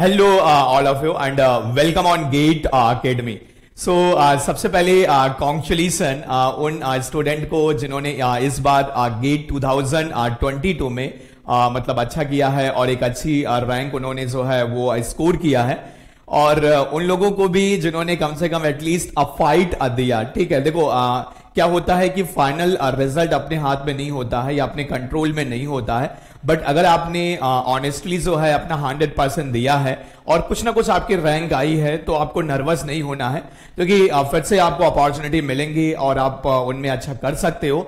Hello all of you and welcome on GATE academy so सबसे पहले congratulation uh, uh, उन student uh, को जिन्होंने uh, इस बार गेट uh, 2022 में uh, मतलब अच्छा किया है और एक अच्छी रैंक उन्होंने जो है वो स्कोर किया है। और उन लोगों को भी जिन्होंने कम से कम एटलीस्ट अ फाइट दिया। ठीक है देखो क्या होता है कि फाइनल रिज़ल्ट अपने हाथ में नहीं होता है या अपने कंट्रोल में नहीं होता है। बट अगर आपने ऑनेस्टली uh, जो है अपना हंड्रेड परसेंट दिया है और कुछ ना कुछ आपकी रैंक आई है तो आपको नर्वस नहीं होना है। क्योंकि uh, फिर से आपको अपॉर्चुनिटी मिलेंगी और आप उनमें अच्छा कर सकते हो।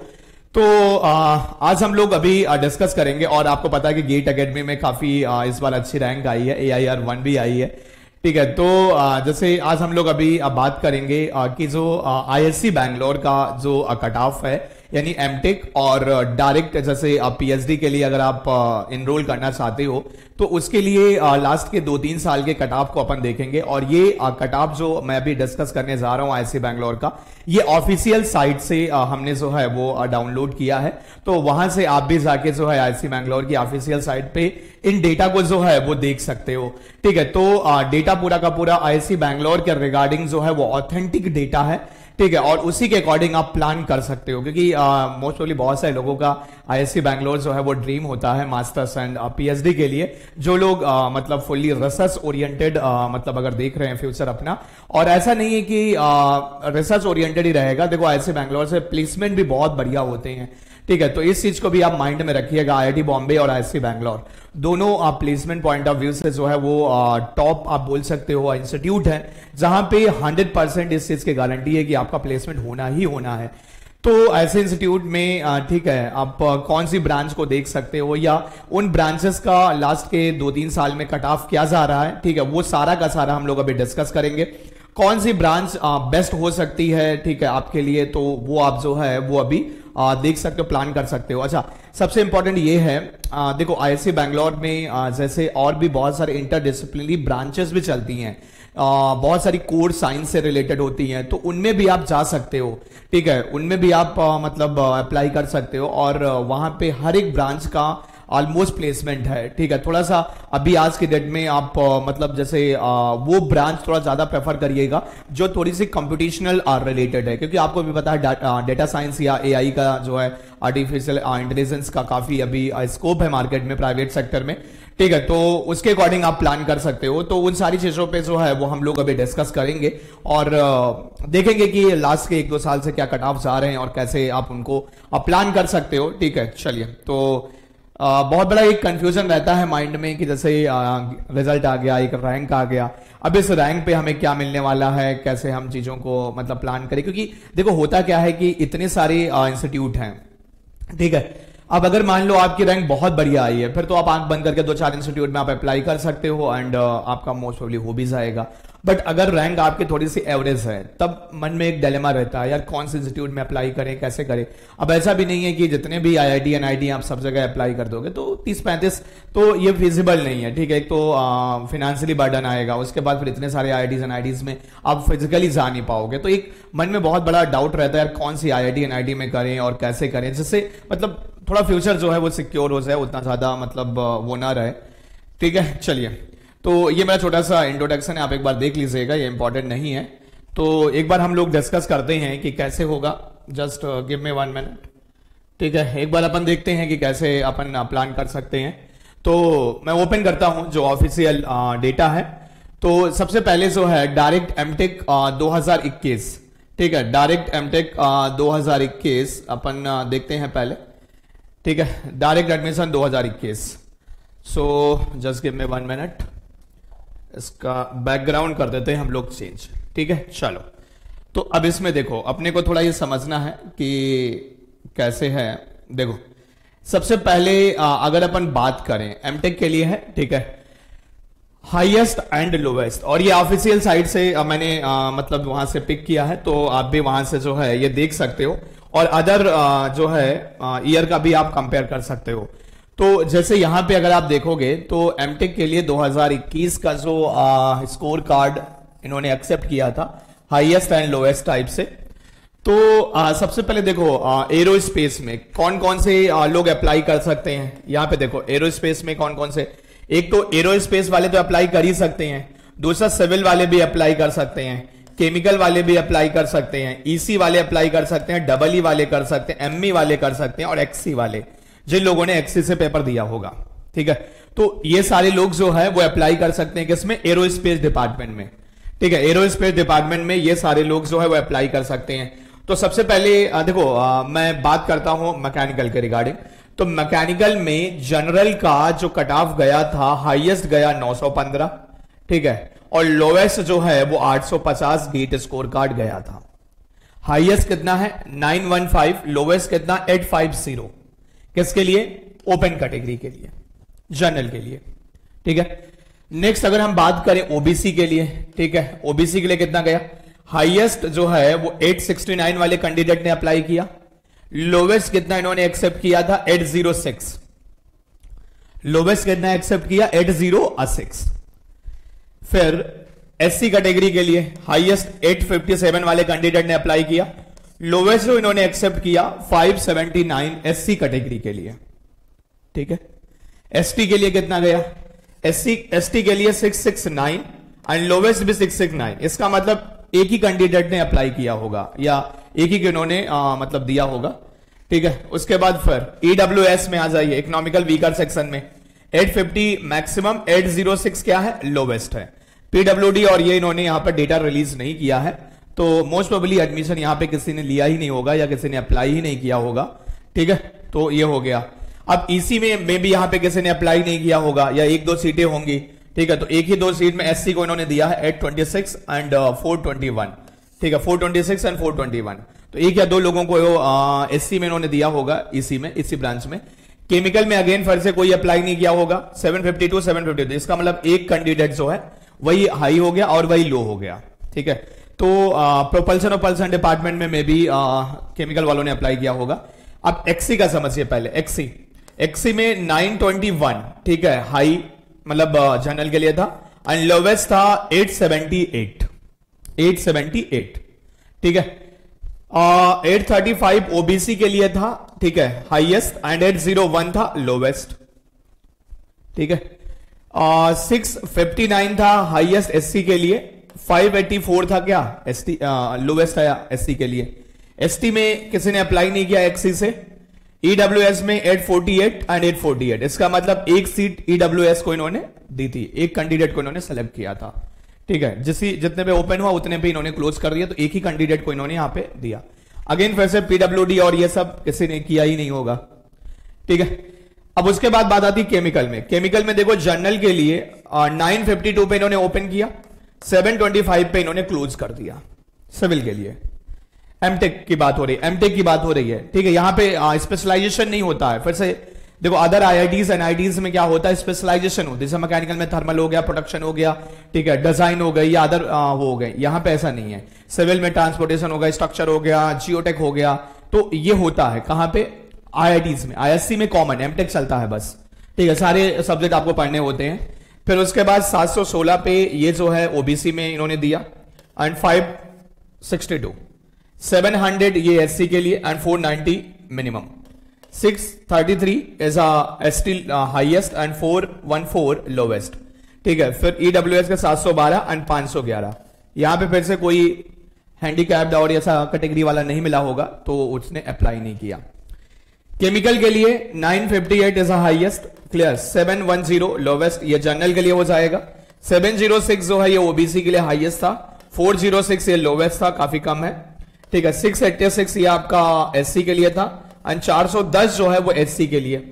तो आज हम लोग अभी डिस्कस करेंगे और आपको पता है कि गेट अकेडमी में काफ़ी इस बार अच्छी रैंक आई है। ए आई आर वन भी आई है। ठीक है तो जैसे आज हम लोग अभी बात करेंगे कि जो आईएससी बैंगलोर का जो कट ऑफ़ है यानी एमटेक और डायरेक्ट जैसे पीएचडी के लिए अगर आप इनरोल करना चाहते हो तो उसके लिए लास्ट के दो तीन साल के कट ऑफ़ को अपन देखेंगे। और ये कट ऑफ़ जो मैं अभी डिस्कस करने जा रहा हूँ आईसी बैंगलोर का, ये ऑफिशियल साइट से हमने जो है वो डाउनलोड किया है। तो वहाँ से आप भी जाके जो है आईसी बैंगलोर की ऑफिशियल साइट पे इन डेटा को जो है वो देख सकते हो। ठीक है तो डेटा पूरा का पूरा आईसी बैंगलोर के रिगार्डिंग जो है वो ऑथेंटिक डेटा है। ठीक है और उसी के अकॉर्डिंग आप प्लान कर सकते हो क्योंकि मोस्ट ऑफली बहुत सारे लोगों का आईएससी बैंगलोर जो है वो ड्रीम होता है मास्टर्स एंड पीएचडी के लिए जो लोग आ, मतलब फुल्ली रिसर्च ओरिएंटेड मतलब अगर देख रहे हैं फ्यूचर अपना और ऐसा नहीं है कि रिसर्च ओरिएंटेड ही रहेगा। देखो आईएससी बैंगलोर से प्लेसमेंट भी बहुत बढ़िया होते हैं ठीक है तो इस चीज़ को भी आप माइंड में रखिएगा आईआईटी बॉम्बे और आईएससी बैंगलोर दोनों आप प्लेसमेंट पॉइंट ऑफ़ व्यू से जो है वो टॉप आप बोल सकते हो इंस्टीट्यूट है, जहाँ पे 100 परसेंट इस चीज़ की गारंटी है कि आपका प्लेसमेंट होना ही होना है। तो ऐसे इंस्टीट्यूट में ठीक है, आप कौन सी ब्रांच को देख सकते हो या उन ब्रांचेस का लास्ट के दो तीन साल में कट ऑफ़ किया जा रहा है, ठीक है, वो सारा का सारा हम लोग अभी डिस्कस करेंगे। कौन सी ब्रांच बेस्ट हो सकती है, ठीक है, आपके लिए तो वो आप जो है वो अभी देख सकते हो प्लान कर सकते हो। अच्छा सबसे इंपॉर्टेंट ये है आ, देखो आईएससी बैंगलोर में आ, जैसे और भी बहुत सारे इंटरडिसिप्लिनरी ब्रांचेस भी चलती हैं। आ, बहुत सारी कोर साइंस से रिलेटेड होती हैं तो उनमें भी आप जा सकते हो। ठीक है उनमें भी आप आ, मतलब अप्लाई कर सकते हो और वहाँ पे हर एक ब्रांच का ऑलमोस्ट प्लेसमेंट है ठीक है? थोड़ा सा अभी आज के डेट में आप आ, मतलब जैसे आ, वो ब्रांच थोड़ा ज़्यादा प्रेफर करिएगा जो थोड़ी सी कंप्यूटेशनल रिलेटेड है क्योंकि आपको भी पता है डेटा साइंस या एआई का जो है आर्टिफिशियल इंटेलिजेंस का काफ़ी अभी स्कोप है मार्केट में प्राइवेट सेक्टर में ठीक है? तो उसके अकॉर्डिंग आप प्लान कर सकते हो तो उन सारी चीज़ों पे जो है वो हम लोग अभी डिस्कस करेंगे और देखेंगे कि लास्ट के एक दो साल से क्या कट ऑफ़ आ रहे हैं और कैसे आप उनको प्लान कर सकते हो ठीक है? चलिए तो बहुत बड़ा एक कंफ्यूजन रहता है माइंड में कि जैसे रिज़ल्ट आ गया, एक रैंक आ गया। अब इस रैंक पे हमें क्या मिलने वाला है? कैसे हम चीज़ों को मतलब प्लान करें? क्योंकि देखो, होता क्या है कि इतने सारे इंस्टीट्यूट हैं। ठीक है? अब अगर मान लो आपकी रैंक बहुत बढ़िया आई है, फिर तो आप आँख बंद करके दो चार इंस्टीट्यूट में आप अप्लाई कर सकते हो एंड आपका मोस्ट प्रोबली हो भी जाएगा। बट अगर रैंक आपकी थोड़ी सी एवरेज है, तब मन में एक डिलेमा रहता है, यार कौन से इंस्टीट्यूट में अप्लाई करें, कैसे करें? अब ऐसा भी नहीं है कि जितने भी आई आई टी आप सब जगह अप्लाई कर दोगे तो तीस पैंतीस तो ये फिजिबल नहीं है, ठीक है? एक तो फिनेंशियली बर्डन आएगा, उसके बाद फिर इतने सारे आई आई में आप फिजिकली जा नहीं पाओगे। तो एक मन में बहुत बड़ा डाउट रहता है, यार कौन सी आई आई टी में करें और कैसे करें, जिससे मतलब थोड़ा फ्यूचर जो है वो सिक्योर हो जाए, उतना ज़्यादा मतलब वो ना रहे। ठीक है? चलिए। तो ये मेरा छोटा सा इंट्रोडक्शन है, आप एक बार देख लीजिएगा, ये इंपॉर्टेंट नहीं है। तो एक बार हम लोग डिस्कस करते हैं कि कैसे होगा। Just give me one minute ठीक है? एक बार अपन देखते हैं कि कैसे अपन प्लान कर सकते हैं। तो मैं ओपन करता हूँ, जो ऑफिशियल डेटा है। तो सबसे पहले जो है डायरेक्ट एमटेक 2021 ठीक है? डायरेक्ट एमटेक 2021 अपन देखते हैं पहले। ठीक है? Direct admission 2021 so just give me one minute इसका बैकग्राउंड कर देते हैं हम लोग चेंज ठीक है? चलो। तो अब इसमें देखो अपने को थोड़ा ये समझना है कि कैसे है। देखो सबसे पहले अगर अपन बात करें एमटेक के लिए है ठीक है? हाईएस्ट एंड लोवेस्ट और ये ऑफिशियल साइट से मैंने आ, मतलब वहाँ से पिक किया है तो आप भी वहाँ से जो है ये देख सकते हो। और अदर जो है ईयर का भी आप कंपेयर कर सकते हो। तो जैसे यहाँ पे अगर आप देखोगे तो एमटेक के लिए 2021 का जो स्कोर कार्ड इन्होंने एक्सेप्ट किया था हाईएस्ट एंड लोएस्ट टाइप से। तो आ, सबसे पहले देखो एरो स्पेस में कौन कौन से आ, लोग अप्लाई कर सकते हैं? यहाँ पे देखो एरो स्पेस में कौन कौन से। एक तो एरोस्पेस वाले तो अप्लाई कर ही सकते हैं दूसरा सिविल वाले भी अप्लाई कर सकते हैं। केमिकल वाले भी अप्लाई कर सकते हैं ईसी वाले अप्लाई कर सकते हैं डबल ई वाले कर सकते हैं एमई वाले कर सकते हैं और एक्सी वाले जिन लोगों ने एक्सी से पेपर दिया होगा ठीक है? तो ये सारे लोग जो है वो अप्लाई कर सकते हैं किसमें एरोस्पेस डिपार्टमेंट में ठीक है? एरोस्पेस डिपार्टमेंट में ये सारे लोग जो है वो अप्लाई कर सकते हैं। तो सबसे पहले देखो आ, मैं बात करता हूँ मैकेनिकल के रिगार्डिंग तो मैकेनिकल में जनरल का जो कट ऑफ़ गया था हाईएस्ट गया 915 ठीक है? और लोवेस्ट जो है वो 850 गेट स्कोर कार्ड गया था। हाईएस्ट कितना है? 915 लोवेस्ट कितना? 850 किसके लिए? ओपन कैटेगरी के लिए। जनरल के लिए। ठीक है? नेक्स्ट अगर हम बात करें ओबीसी के लिए, ठीक है? ओबीसी के लिए कितना गया? हाईएस्ट जो है वो 869 वाले कैंडिडेट ने अप्लाई किया। लोवेस्ट कितना इन्होंने एक्सेप्ट किया था? 806 लोवेस्ट कितना एक्सेप्ट किया? 806 फिर एससी कैटेगरी के लिए हाईएस्ट 857 वाले कैंडिडेट ने अप्लाई किया। लोवेस्ट जो इन्होंने एक्सेप्ट किया 579 एससी कैटेगरी के लिए। ठीक है? एसटी के लिए कितना गया? एससी एसटी के लिए 669 एंड लोवेस्ट भी 669 इसका मतलब एक ही कैंडिडेट ने अप्लाई किया होगा, या एक ही इन्होंने मतलब दिया होगा। ठीक है? उसके बाद फिर ईडब्ल्यू e में आ जाइए इकोनॉमिकल वीकर सेक्शन में। 850 मैक्सिमम 806 क्या है? लोवेस्ट है। पीडब्ल्यूडी और ये इन्होंने यहाँ पर डेटा रिलीज़ नहीं किया है। तो मोस्ट प्रोबली एडमिशन यहाँ पे किसी ने लिया ही नहीं होगा या किसी ने अप्लाई ही नहीं किया होगा। ठीक है? तो ये हो गया। अब इसी e में मे भी यहाँ पे किसी ने अप्लाई नहीं किया होगा या एक दो सीटें होंगी। ठीक है? तो एक ही दो सीट में एससी को इन्होंने दिया है eight twenty six and four twenty one ठीक है? Four twenty six and four twenty one तो एक या दो लोगों को एस uh, में इन्होंने दिया होगा इसी में इसी ब्रांच में। केमिकल में अगेन फिर से कोई अप्लाई नहीं किया होगा। 752 752 इसका मतलब एक कैंडिडेट जो है, वही हाई हो गया और वही लो हो गया। ठीक है? तो प्रोपल्सन और पल्सन डिपार्टमेंट में मे बी केमिकल वालों ने अप्लाई किया होगा। अब एक्सी का समझिए पहले। एक्सी एक्सी में 921 ठीक है? हाई मतलब जनरल के लिए था। एंड लोवेस्ट था 878 878 ठीक है? एट थर्टी फाइव ओबीसी के लिए था, ठीक है highest and eight zero one था लोवेस्ट ठीक है? सिक्स फिफ्टी नाइन था हाईएस्ट एससी के लिए. फाइव एट्टी फोर था क्या? एस टी लोवेस्ट आया एससी के लिए. एसटी में किसी ने अप्लाई नहीं किया एक्सी से? ईडब्ल्यूएस e में 848 एंड 848 इसका मतलब एक सीट ईडब्ल्यूएस e को इन्होंने दी थी, एक कैंडिडेट को इन्होंने सेलेक्ट किया था. ठीक है जिस जितने पे ओपन हुआ, उतने पे इन्होंने क्लोज कर दिया तो एक ही कैंडिडेट को इन्होंने यहाँ पे दिया। अगेन फिर से पीडब्ल्यू और ये सब किसी ने किया ही नहीं होगा। ठीक है, अब उसके बाद बात आती केमिकल में। केमिकल में देखो जर्नल के लिए नाइन फिफ्टी टू पे इन्होंने ओपन किया सेवन ट्वेंटी फाइव पे इन्होंने क्लोज कर दिया सिविल के लिए। एमटेक की बात हो रही है एमटेक की बात हो रही है। ठीक है, यहाँ पे स्पेशलाइजेशन नहीं होता है। फिर से देखो अदर आईआईटीज एनआईटीज में क्या होता है? स्पेशलाइजेशन होती है। जैसे मैकेनिकल में थर्मल हो गया प्रोडक्शन हो गया, ठीक है डिज़ाइन हो गई, या अदर हो गए। यहाँ पे ऐसा नहीं है। सिविल में ट्रांसपोर्टेशन हो गया स्ट्रक्चर हो गया जियोटेक हो गया तो ये होता है। कहाँ पे? आईआईटीज में। आईएससी में कॉमन एमटेक चलता है बस। ठीक है, सारे सब्जेक्ट आपको पढ़ने होते हैं। फिर उसके बाद 716 पे ये जो है ओबीसी में इन्होंने दिया। एंड 562 700 ये एससी के लिए and 490 minimum 633 is ST highest and 414 lowest ठीक है, फिर ईडब्ल्यूएस के 712 एंड 511 यहाँ पे फिर से कोई हैंडीकैप्ड और ऐसा कैटेगरी वाला नहीं मिला होगा तो उसने अप्लाई नहीं किया। केमिकल के लिए 958 इज़ हाईएस्ट क्लियर 710 लोवेस्ट ये जनरल के लिए हो जाएगा। 706 जो है, ये ओबीसी के लिए हाईएस्ट था। 406 ये लोवेस्ट था, काफ़ी कम है। ठीक है 686 ये आपका एससी के लिए था। एंड 410 जो है वो एससी के लिए.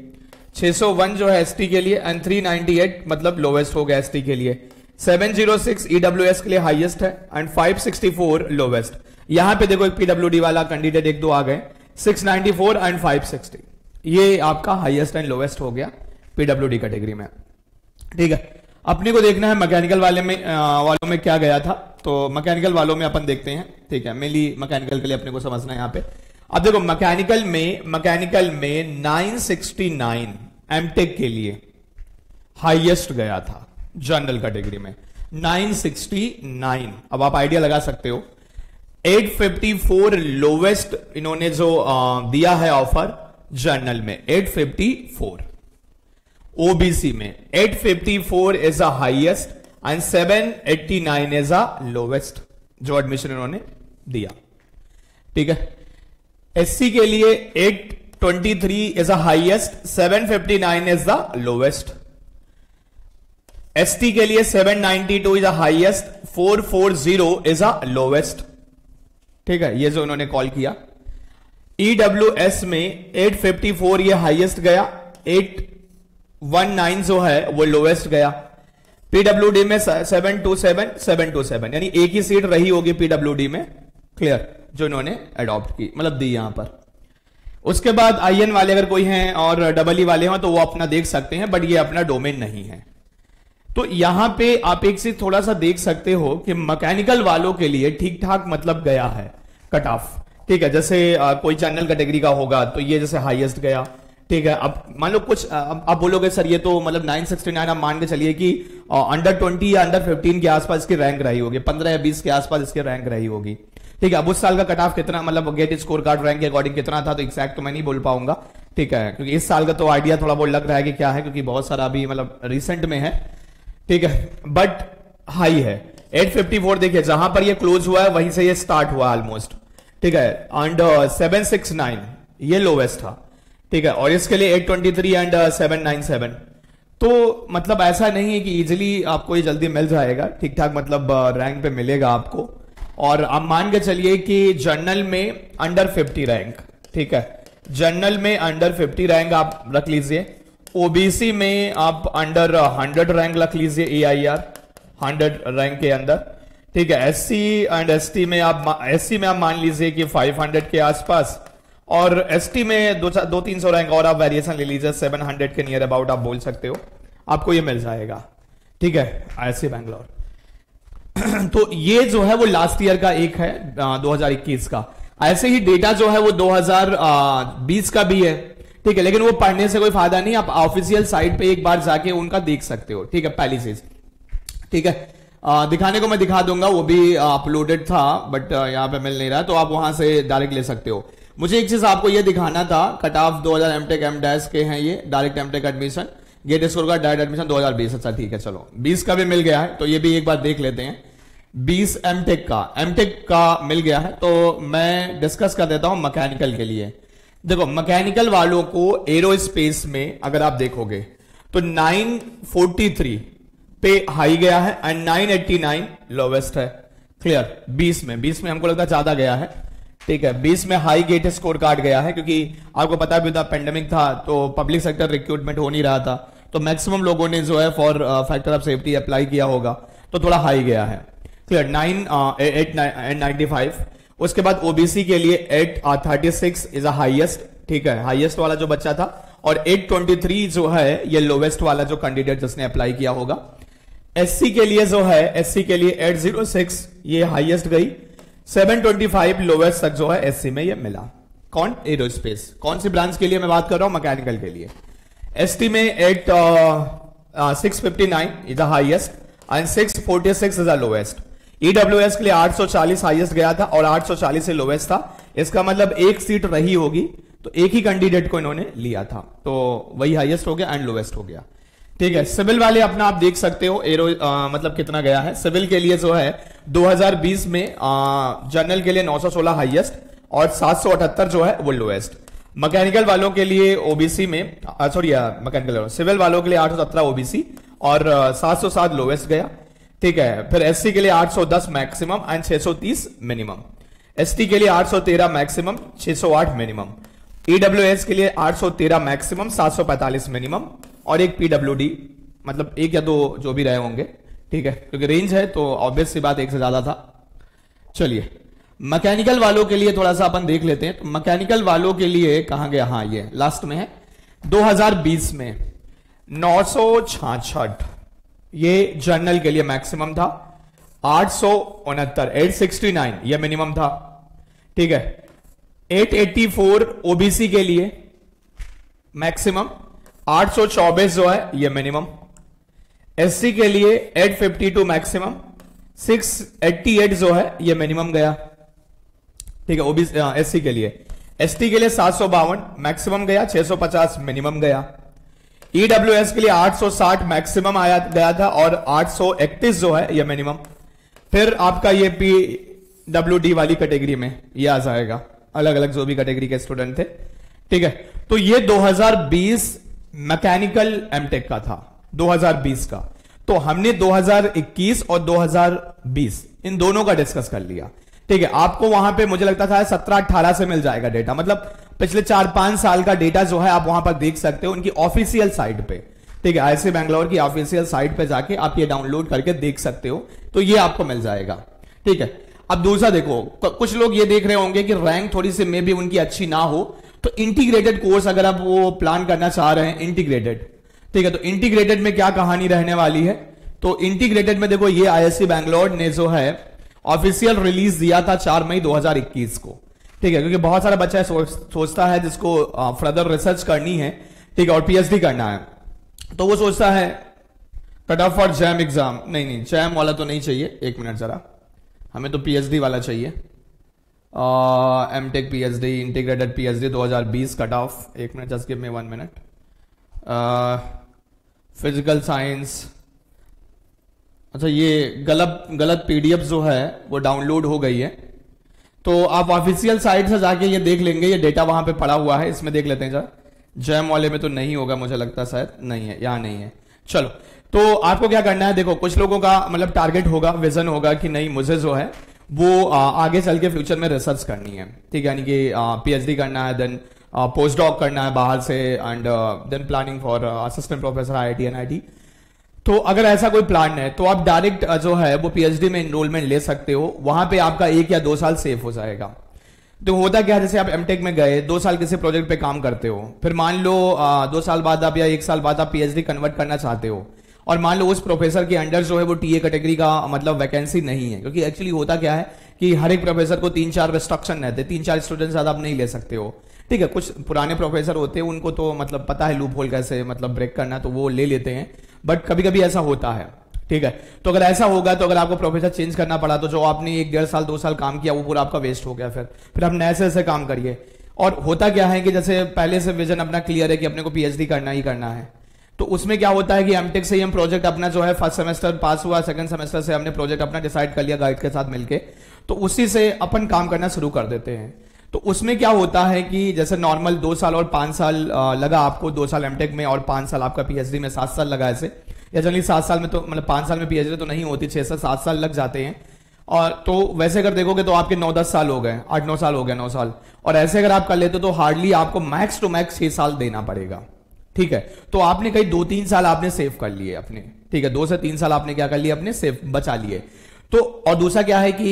601 जो है एसटी के लिए एंड 398 मतलब लोवेस्ट हो गया एसटी के लिए. 706 ईडब्ल्यूएस के लिए हाईएस्ट है एंड 564 लोवेस्ट यहाँ पे देखो एक पीडब्ल्यूडी वाला कैंडिडेट एक दो आ गए. 694 एंड 560 ये आपका हाईएस्ट एंड लोवेस्ट हो गया पीडब्ल्यूडी कैटेगरी में. ठीक है. अपने को देखना है मैकेनिकल वाले में वालों में क्या गया था. तो मैकेनिकल वालों में अपन देखते हैं. ठीक है. मेनली मैकेनिकल के लिए अपने को समझना है यहाँ पे. अब देखो मैकेनिकल में मैकेनिकल में 969 एमटेक के लिए हाईएस्ट गया था जनरल कैटेगरी में। 969 अब आप आइडिया लगा सकते हो। 854 लोवेस्ट इन्होंने जो दिया है ऑफ़र जनरल में 854 ओबीसी में 854 is a highest and 789 is a lowest जो एडमिशन इन्होंने दिया। ठीक है? एससी के लिए 823 is a highest 759 is the lowest ST के लिए 792 is a highest 440 is a lowest ठीक है, ये जो इन्होंने कॉल किया। ईडब्ल्यू e में 854 ये हाईएस्ट गया 819 जो है, वो लोवेस्ट गया। पीडब्ल्यूडी में 727 727 यानी एक ही सीट रही होगी पीडब्ल्यूडी में क्लियर जो इन्होंने अडॉप्ट की मतलब दी यहाँ पर। उसके बाद आई एन वाले अगर कोई हैं और डबल ई वाले हो तो वो अपना देख सकते हैं बट ये अपना डोमेन नहीं है। तो यहाँ पे आप एक चीज़ थोड़ा सा देख सकते हो कि मैकेनिकल वालों के लिए ठीक ठाक मतलब गया है कट ऑफ़ ठीक है जैसे आ, कोई चैनल कैटेगरी का होगा तो ये जैसे हाईएस्ट गया। ठीक है अब मान लो कुछ आप बोलोगे सर ये तो मतलब 969 आप मान के चलिए कि अंडर 20 या अंडर 15 के आसपास इसकी रैंक रही होगी 15 या 20 के आसपास इसकी रैंक रही होगी। ठीक है अब उस साल का कट ऑफ़ कितना मतलब गेट स्कोर कार्ड रैंक के अकॉर्डिंग कितना था तो एक्सैक्ट तो मैं नहीं बोल पाऊँगा। ठीक है क्योंकि इस साल का तो आइडिया थोड़ा बहुत लग रहा है कि क्या है क्योंकि बहुत सारा अभी मतलब रिसेंट में है। ठीक है बट हाई है। 854 देखिए जहाँ पर ये क्लोज हुआ है वहीं से ये स्टार्ट हुआ ऑलमोस्ट ठीक है एंड सेवन सिक्स नाइन ये लोवेस्ट था। ठीक है और इसके लिए 823 एंड सेवन नाइन सेवन तो मतलब ऐसा नहीं है कि इजिली आपको ये जल्दी मिल जाएगा। ठीक ठाक मतलब रैंक uh, पे मिलेगा आपको। और आप मान के चलिए कि जर्नल में अंडर 50 रैंक ठीक है? जर्नल में अंडर 50 रैंक आप रख लीजिए। ओबीसी में आप अंडर 100 रैंक रख लीजिए A I R hundred rank के अंदर, ठीक है? एससी एंड एसटी में आप एससी में आप मान लीजिए कि 500 के आसपास, और एसटी में दो दो तीन सौ रैंक और आप वेरिएशन ले लीजिए 700 के नियर अबाउट आप बोल सकते हो। आपको ये मिल जाएगा, ठीक है? आई बैंगलोर तो ये जो है वो लास्ट ईयर का एक है दो 2021 का। ऐसे ही डेटा जो है वो 2020 का भी है ठीक है लेकिन वो पढ़ने से कोई फ़ायदा नहीं आप ऑफिशियल साइट पे एक बार जाके उनका देख सकते हो ठीक है पहली चीज़ ठीक है आ, दिखाने को मैं दिखा दूँगा वो भी अपलोडेड था बट यहाँ पे मिल नहीं रहा तो आप वहाँ से डायरेक्ट ले सकते हो। मुझे एक चीज़ आपको ये दिखाना था कट ऑफ़ दो हज़ार एमटेक एम डैश के हैं ये direct MTech admission GATE score का डायरेक्ट एडमिशन 2020 अच्छा ठीक है, चलो। 20 का भी मिल गया है तो ये भी एक बार देख लेते हैं। 20 एमटेक का एमटेक का मिल गया है तो मैं डिस्कस कर देता हूँ मैकेनिकल के लिए। देखो मैकेनिकल वालों को एरोस्पेस में अगर आप देखोगे तो 943 पे हाई गया है एंड 989 लोवेस्ट है। क्लियर 20 में 20 में हमको लगता है ज़्यादा गया है। ठीक है 20 में हाई गेट स्कोर कार्ड गया है, क्योंकि आपको पता भी था पेंडेमिक था तो पब्लिक सेक्टर रिक्रूटमेंट हो नहीं रहा था। तो मैक्सिमम लोगों ने जो है for factor of safety apply किया होगा तो थोड़ा हाई गया है। Clear nine eight ninety five उसके बाद ओबीसी के लिए eight thirty six is highest ठीक है हाइएस्ट वाला जो बच्चा था, और एट ट्वेंटी थ्री जो है, ये लोवेस्ट वाला जो कैंडिडेट जिसने अप्लाई किया होगा। एससी के लिए जो है एससी के लिए एट ज़ीरो सिक्स ये हाइएस्ट गई। सेवन ट्वेंटी फाइव लोवेस्ट तक जो है एससी में ये मिला। कौन? एरोस्पेस कौन सी ब्रांच के लिए मैं बात कर रहा हूँ? मैकेनिकल के लिए। एसटी में eight six fifty nine is highest and six forty six is the EWS के लिए 840 हाईएस्ट गया था और 840 से लोवेस्ट था। इसका मतलब एक सीट रही होगी तो एक ही कैंडिडेट को इन्होंने लिया था। तो वही हाईएस्ट हो गया एंड लोवेस्ट हो गया। ठीक है सिविल वाले अपना आप देख सकते हो एरो आ, मतलब कितना गया है। सिविल के लिए जो है 2020 में जनरल के लिए 916 हाईएस्ट और 778 जो है वो लोएस्ट। मैकेनिकल वालों के लिए ओबीसी में सॉरी मैकेनिकल सिविल वालों के लिए 817 ओबीसी और सात सौ सात लोवेस्ट गया। ठीक है, फिर एससी के लिए 810 मैक्सिमम एंड 630 मिनिमम। एसटी के लिए 813 मैक्सिमम 608 मिनिमम। ईडब्ल्यूएस के लिए 813 मैक्सिमम 745 मिनिमम और एक पीडब्ल्यूडी मतलब एक या दो जो भी रहे होंगे। ठीक है? क्योंकि रेंज है तो ऑब्वियस सी बात एक से ज़्यादा था। चलिए मैकेनिकल वालों के लिए थोड़ा सा अपन देख लेते हैं। तो मैकेनिकल वालों के लिए कहा गया? हाँ ये लास्ट में है। 2020 में नौ ये जर्नल के लिए मैक्सिमम था। आठ सौ उनहत्तर एट सिक्सटी नाइन यह मिनिमम था। ठीक है? एट एट्टी फोर ओबीसी के लिए मैक्सिमम आठ चौबीस जो है यह मिनिमम एससी के लिए eight fifty two maximum six eighty eight जो है यह मिनिमम गया। ठीक है, ओबीसी एससी के लिए। एसटी के लिए सात सौ बावन मैक्सिमम गया। छह सौ पचास मिनिमम गया। ईडब्ल्यू e के लिए 860 मैक्सिमम आया, गया था और 831 जो है, ये मिनिमम फिर आपका ये पी डब्ल्यू डी वाली कैटेगरी में ये आ जाएगा। अलग अलग जो भी कैटेगरी के स्टूडेंट थे। ठीक है तो ये 2020 मैकेनिकल एमटेक का था। 2020 का। तो हमने 2021 और 2020 इन दोनों का डिस्कस कर लिया। ठीक है, आपको वहाँ पे मुझे लगता था सत्रह अट्ठारह से मिल जाएगा डेटा मतलब पिछले चार पाँच साल का डेटा जो है आप वहाँ पर देख सकते हो उनकी ऑफिशियल साइट पे। ठीक है, आईसी बैंगलोर की ऑफिशियल साइट पे जाके आप ये डाउनलोड करके देख सकते हो तो ये आपको मिल जाएगा। ठीक है, अब दूसरा देखो कुछ लोग ये देख रहे होंगे कि रैंक थोड़ी सी मे भी उनकी अच्छी ना हो तो इंटीग्रेटेड कोर्स अगर आप वो प्लान करना चाह रहे हैं इंटीग्रेटेड ठीक है तो इंटीग्रेटेड में क्या कहानी रहने वाली है? तो इंटीग्रेटेड में देखो ये आईएससी बैंगलोर ने जो है। ऑफिशियल रिलीज़ दिया था चार मई 2021 को। ठीक है क्योंकि बहुत सारा बच्चा सोच, सोचता है जिसको फर्दर रिसर्च करनी है। ठीक है और पीएचडी करना है। तो वो सोचता है cut off for JAM exam नहीं नहीं जैम वाला तो नहीं चाहिए। एक मिनट जरा। हमें तो पीएचडी वाला चाहिए। M tech P H D integrated P H D दो हज़ार बीस कट ऑफ़ एक minute just give me one minute physical science अच्छा ये गलत गलत पीडीएफ जो है, वो डाउनलोड हो गई है। तो आप ऑफिशियल साइट से जाके ये देख लेंगे, ये डेटा वहाँ पे पड़ा हुआ है, इसमें देख लेते हैं जरा। जैम वाले में तो नहीं होगा, मुझे लगता शायद। नहीं है, यहाँ नहीं है। चलो तो आपको क्या करना है, देखो, कुछ लोगों का मतलब टारगेट होगा विजन होगा कि नहीं, मुझे जो है, वो आगे चल के फ्यूचर में रिसर्च करनी है। ठीक है, यानी कि पीएचडी करना है देन पोस्ट डॉक करना है बाहर से and then planning for assistant professor I I NIT तो अगर ऐसा कोई प्लान है तो आप डायरेक्ट जो है वो पीएचडी में इनरोलमेंट ले सकते हो। वहाँ पे आपका एक या दो साल सेफ़ हो जाएगा। तो होता क्या है जैसे आप एमटेक में गए दो साल किसी प्रोजेक्ट पे काम करते हो। फिर मान लो आ, दो साल बाद आप या एक साल बाद आप पीएचडी कन्वर्ट करना चाहते हो। और मान लो उस प्रोफेसर के अंडर जो है वो टीए कैटेगरी का मतलब वैकेंसी नहीं है। क्योंकि एक्चुअली होता क्या है कि हर एक प्रोफेसर को तीन चार रिस्ट्रक्शन रहते तीन चार स्टूडेंट ज़्यादा आप नहीं ले सकते हो। ठीक है, कुछ पुराने प्रोफेसर होते हैं, उनको तो मतलब पता है लूप होल कैसे मतलब ब्रेक करना तो वो ले लेते हैं। बट कभी कभी ऐसा होता है, ठीक है। तो अगर ऐसा होगा तो अगर आपको प्रोफेसर चेंज करना पड़ा तो जो आपने एक डेढ़ साल, दो साल काम किया, वो पूरा आपका वेस्ट हो गया फिर। फिर आप नए से ऐसे काम करिए। और होता क्या है कि जैसे पहले से विजन अपना क्लियर है कि अपने को पीएचडी करना ही करना है। तो उसमें क्या होता है कि एमटेक से ही हम प्रोजेक्ट अपना जो है फ़र्स्ट सेमेस्टर पास हुआ सेकंड सेमेस्टर से हमने प्रोजेक्ट अपना डिसाइड कर लिया गाइड के साथ मिलके। तो उसी से अपन काम करना शुरू कर देते हैं। तो उसमें क्या होता है कि जैसे नॉर्मल दो साल और पाँच साल लगा आपको दो साल एमटेक में और पाँच साल आपका पीएचडी में, सात साल लगा ऐसे। या जनरली सात साल में तो मतलब पाँच साल में पीएचडी तो नहीं होती, छह साल, सात साल लग जाते हैं। और तो वैसे अगर देखोगे तो आपके नौ, दस साल हो गए, आठ, नौ साल हो गए, नौ साल। और ऐसे अगर आप कर लेते तो हार्डली आपको मैक्स टू मैक्स छह साल देना पड़ेगा। ठीक है? तो आपने कहीं दो, तीन साल आपने सेव कर लिए अपने। ठीक है? दो से तीन साल आपने क्या कर लिए? अपने सेव बचा लिए। तो और दूसरा क्या है कि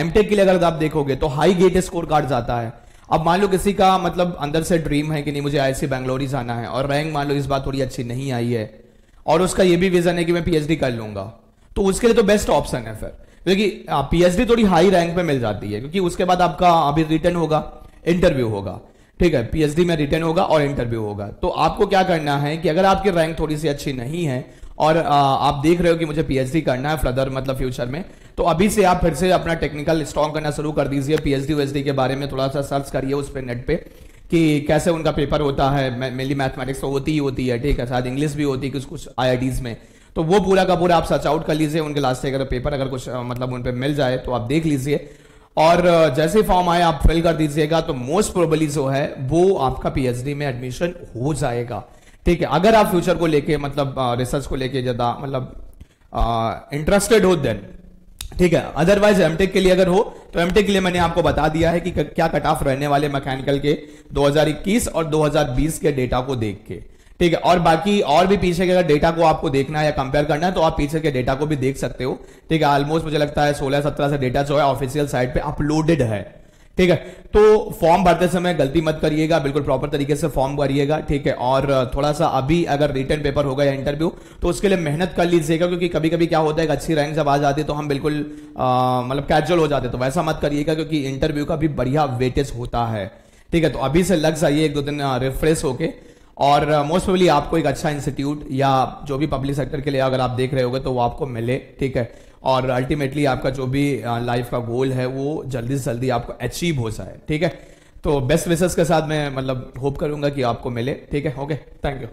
एमटेक के लिए अगर आप देखोगे तो हाई गेट स्कोर कार्ड जाता है। अब मान लो किसी का मतलब अंदर से ड्रीम है कि नहीं, मुझे आईसी बैंगलोर ही जाना है, और रैंक मान लो इस बात थोड़ी अच्छी नहीं आई है, और उसका ये भी विजन है कि मैं पीएचडी कर लूँगा तो उसके लिए तो बेस्ट ऑप्शन है फिर। क्योंकि पीएचडी थोड़ी हाई रैंक पे मिल जाती है, क्योंकि उसके बाद आपका अभी रिटर्न होगा इंटरव्यू होगा। ठीक है पीएचडी में रिटर्न होगा और इंटरव्यू होगा। तो आपको क्या करना है कि अगर आपकी रैंक थोड़ी सी अच्छी नहीं है और आप देख रहे हो कि मुझे पीएचडी करना है फर्दर मतलब फ्यूचर में। तो अभी से आप फिर से अपना टेक्निकल स्ट्रॉन्ग करना शुरू कर दीजिए पीएचडी वीएचडी के बारे में थोड़ा सा सर्च करिए उस पर नेट पे, कि कैसे उनका पेपर होता है। मेनली मैथमेटिक्स तो होती ही होती है, ठीक है, शायद इंग्लिश भी होती है कुछ कुछ आई में। तो वो पूरा का पूरा आप सर्च आउट कर लीजिए, उनके लास्ट अगर पेपर अगर कुछ मतलब उन पर मिल जाए तो आप देख लीजिए। और जैसे फॉर्म आए, आप फिल कर दीजिएगा तो मोस्ट प्रोबली जो है, वो आपका पीएचडी में एडमिशन हो जाएगा। ठीक है, अगर आप फ्यूचर को लेके मतलब रिसर्च को लेके ज़्यादा मतलब इंटरेस्टेड हो देन ठीक है। अदरवाइज़ एमटेक के लिए अगर हो तो एमटेक के लिए मैंने आपको बता दिया है कि क्या कट ऑफ़ रहने वाले मैकेनिकल के 2021 और 2020 के डेटा को देख के, ठीक है। और बाकी और भी पीछे के अगर डेटा को आपको देखना है या कंपेयर करना है तो आप पीछे के डेटा को भी देख सकते हो, ठीक है। ऑलमोस्ट मुझे लगता है सोलह सत्रह से डेटा जो है ऑफिशियल साइट पे अपलोडेड है। ठीक है? तो फॉर्म भरते समय गलती मत करिएगा, बिल्कुल प्रॉपर तरीके से फॉर्म भरिएगा, ठीक है? और थोड़ा सा अभी अगर रिटर्न पेपर होगा या इंटरव्यू तो उसके लिए मेहनत कर लीजिएगा, क्योंकि कभी कभी क्या होता है अच्छी रैंक जब आ जाती है तो हम बिल्कुल मतलब कैजुअल हो जाते तो वैसा मत करिएगा, क्योंकि इंटरव्यू का भी बढ़िया वेटेज होता है। ठीक है? तो अभी से लग जाइए, एक दो दिन रिफ्रेश होके। और मोस्ट प्रोबली आपको एक अच्छा इंस्टीट्यूट या जो भी पब्लिक सेक्टर के लिए अगर आप देख रहे होगे तो वो आपको मिले, ठीक है? और अल्टीमेटली आपका जो भी लाइफ का गोल है, वो जल्दी से जल्दी आपको अचीव हो जाए, ठीक है? तो बेस्ट विशेष के साथ मैं मतलब होप करूँगा कि आपको मिले, ठीक है? Okay thank you